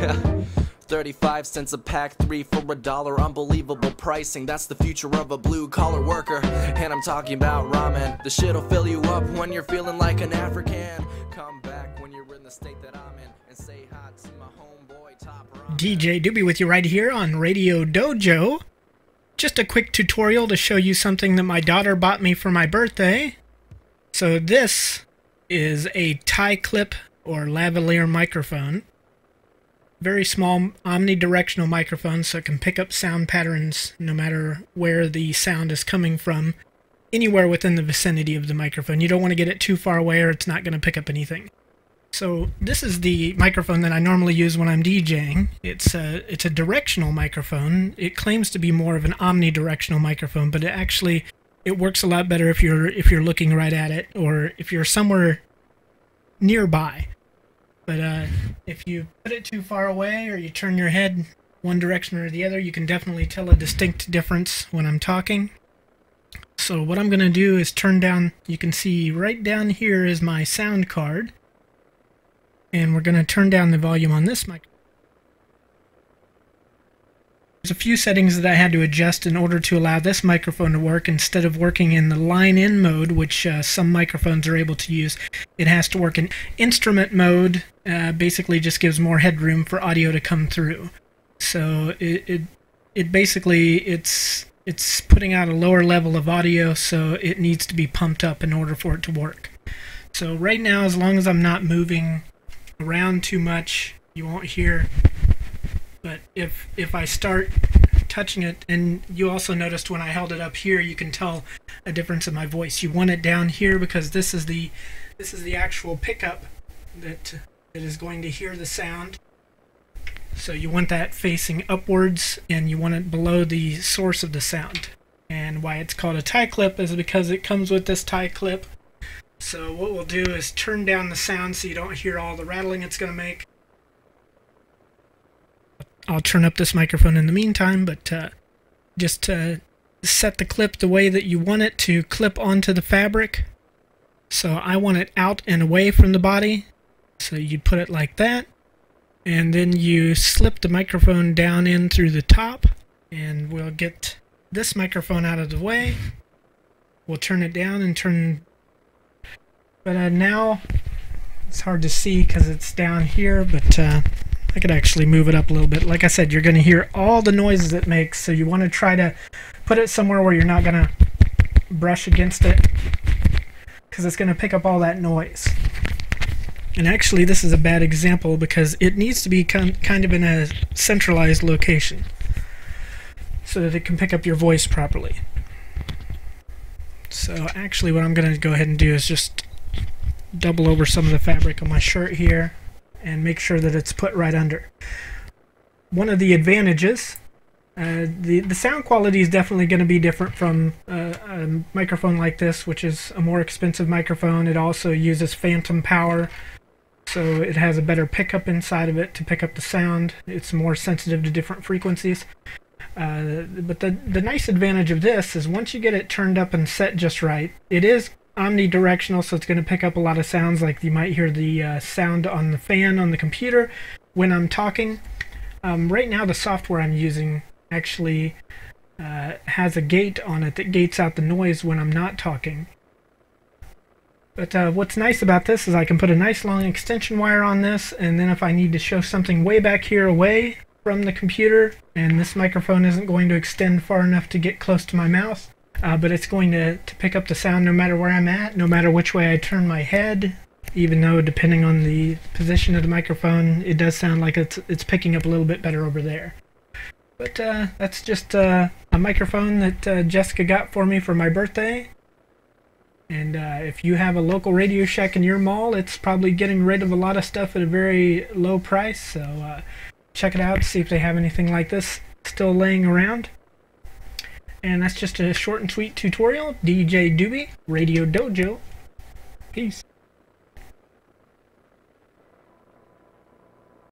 35 cents a pack, three for a dollar. Unbelievable pricing. That's the future of a blue collar worker. And I'm talking about ramen. The shit'll fill you up when you're feeling like an African. Come back when you're in the state that I'm in and say hi to my homeboy Top Ramen. DJ Doobie with you right here on Radio Dojo. Just a quick tutorial to show you something that my daughter bought me for my birthday. So this is a tie clip or lavalier microphone. Very small omnidirectional microphone so it can pick up sound patterns no matter where the sound is coming from, anywhere within the vicinity of the microphone. You don't want to get it too far away or it's not going to pick up anything. So this is the microphone that I normally use when I'm DJing. It's a it's a directional microphone. It claims to be more of an omnidirectional microphone, but it actually it works a lot better if you're if you're looking right at it or if you're somewhere nearby. But uh, if you put it too far away or you turn your head one direction or the other, you can definitely tell a distinct difference when I'm talking. So what I'm going to do is turn down, you can see right down here is my sound card. And we're going to turn down the volume on this mic. There's a few settings that I had to adjust in order to allow this microphone to work. Instead of working in the line-in mode, which uh, some microphones are able to use, it has to work in instrument mode. Uh, basically, just gives more headroom for audio to come through. So it, it it basically it's it's putting out a lower level of audio, so it needs to be pumped up in order for it to work. So right now, as long as I'm not moving around too much, you won't hear but if if I start touching it, and you also noticed when I held it up here, you can tell a difference in my voice. You want it down here because this is the this is the actual pickup that that is going to hear the sound. So you want that facing upwards, and you want it below the source of the sound. And why it's called a tie clip is because it comes with this tie clip. So what we'll do is turn down the sound so you don't hear all the rattling it's going to make. I'll turn up this microphone in the meantime, but uh, just to set the clip the way that you want it to clip onto the fabric. So I want it out and away from the body. So you put it like that. And then you slip the microphone down in through the top. And we'll get this microphone out of the way. We'll turn it down and turn... But uh, now, it's hard to see because it's down here, but... Uh, I could actually move it up a little bit. Like I said, you're going to hear all the noises it makes, so you want to try to put it somewhere where you're not going to brush against it, because it's going to pick up all that noise. And actually, this is a bad example because it needs to be kind of in a centralized location so that it can pick up your voice properly. So actually what I'm going to go ahead and do is just double over some of the fabric on my shirt here and make sure that it's put right under. One of the advantages, uh, the, the sound quality is definitely going to be different from uh, a microphone like this, which is a more expensive microphone. It also uses phantom power, so it has a better pickup inside of it to pick up the sound. It's more sensitive to different frequencies. Uh, but the, the nice advantage of this is once you get it turned up and set just right, it is omnidirectional, so it's going to pick up a lot of sounds. Like you might hear the uh, sound on the fan on the computer when I'm talking. Um, right now, the software I'm using actually uh, has a gate on it that gates out the noise when I'm not talking. But uh, what's nice about this is I can put a nice long extension wire on this, and then if I need to show something way back here away from the computer, and this microphone isn't going to extend far enough to get close to my mouth, uh, but it's going to, to pick up the sound no matter where I'm at, no matter which way I turn my head, even though depending on the position of the microphone, it does sound like it's, it's picking up a little bit better over there. But uh, that's just uh, a microphone that uh, Jessica got for me for my birthday. And uh, if you have a local Radio Shack in your mall, it's probably getting rid of a lot of stuff at a very low price. So uh, check it out, see if they have anything like this still laying around. And that's just a short and sweet tutorial. DJ Doobie, Radio Dojo. Peace.